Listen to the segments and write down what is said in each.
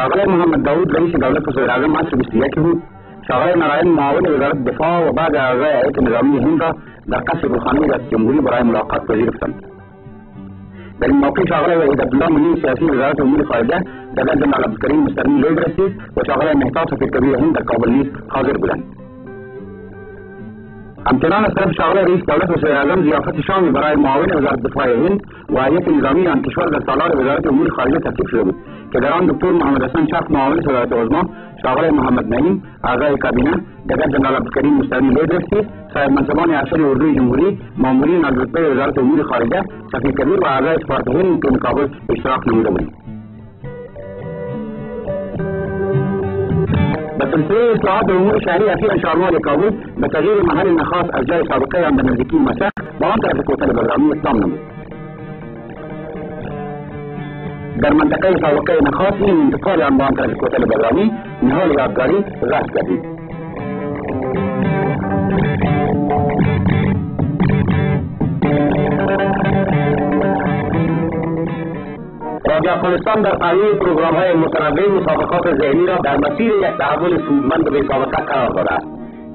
شغال محمد داوود رئيس دولة وزير اعظم مصر باستهلاكه شغال نارين معاون وزارة الدفاع وبعد أعزاء هيئة النظامية هند للقصف الروحانية الجمهوري براء ملاقات وزير الصمت. بل الموقف شغال عبد الله منير سياسي وزارة الأمور الخارجية تقدم على عبد الكريم مسترين لوبرسي وشغال مهتاطة في الكبير هند القبلية حاضر بلند همچنان از طرف شاغله رئیس دولت وزیر اعظم ضیافت شامی برای معاون وزارت دفاع هند و هیئت نظامی آن کشور در سالار وزارت امور خارجه ترتیب شده بود که در آن دکتر محمد حسن شخص معاون صدارت عظما شاغله محمد نعیم اعضای کابینه دگر جنرال عبدالکریم مسترمی لیدرسی صاحب منصبان ارشد اردوی جمهوری مامورین از رتبه وزارت امور خارجه سفیر کبیر و اعضای سفارت هند که کابل اشتراک نموده بودند. البنسلين الصعاب المناقش عليها في إن شاء الله لقانون بتغيير معاني النخاس الجاري سابقيا بين الديكين مساح منطقه الكتل الرقمية در منطقه سابقه نخاس من انتقال عن منطقة الكتل الرقمي نهار الجاري راس جديد. افغانستان در پهلوی پروگرام های متنوع مسابقات ذهنی را در مسیر یک تحول سودمند به سابقه قرار داده است.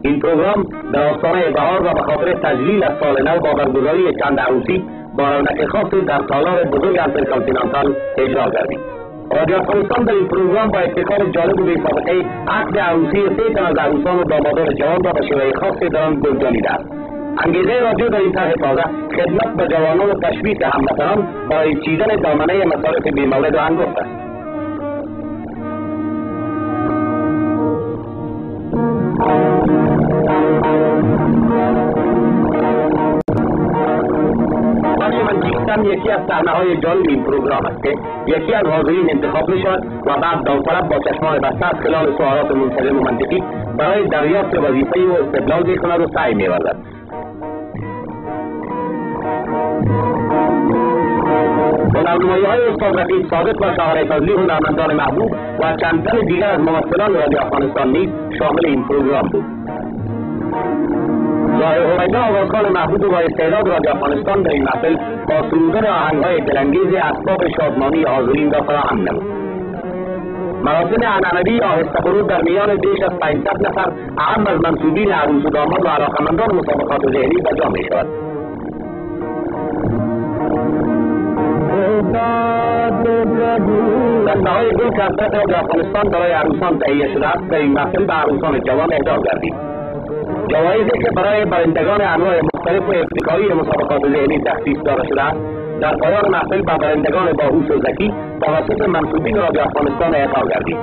این پروگرام در آستانه بهار و به خاطر تجلیل از سال نو با برگزاری چند عروسی با رونق خاصی در تالار بزرگ انترکانتینانتال اجرا گردید رادیو افغانستان در این پروگرام با ابتکار جالب و بیسابقه عقد عروسی سه تن از عروسان و دامادان جوان را به شیوه خاصی در آن گنجانیده است. انگیزه رادیو در این طرح تازه خدمت به جوانان و تشویق هموطنان برای چیدن دامنه مصارف بیمورد و هنگفت است یکی از صحنه های جالب این پروگرام است که یکی از حاضرین انتخاب می شود و بعد داوطلب با چشمان بسته از خلال سوالات منتظم و منطقی برای دریافت وظیفه و استدلال می کند و سعی می ورزد هنرنمایی های استاد رفیق صادق و شاهر فضلی هنرمندان محبوب و چند تن دیگر از ممثلان رادیو افغانستان نیز شامل این پروگرام بود. ظاهر هویدا آوازخان محبوب و استعداد رادیو افغانستان در این محفل با سرودن آهنگهای دلانگیز اسباب شادمانی حاضرین را فراهم نمود. مراسم عنعنوی آهسته فرود در میان بیش از 500 نفر اهم از منصوبین عروس و داماد و علاقمندان مسابقات ذهنی به جا می شود دسته های گل کسرت رادیو افغانستان برای عروسان تهیه شده است در این محفل به عروسان جوان اهدا گردید. جوایزی که برای برندگان انواع مختلف و ابتکاری مسابقات ذهنی تخصیص داده شده است در پایان محفل به برندگان باهوش و ذکی توسط منصوبین رادیو افغانستان اعطا گردید.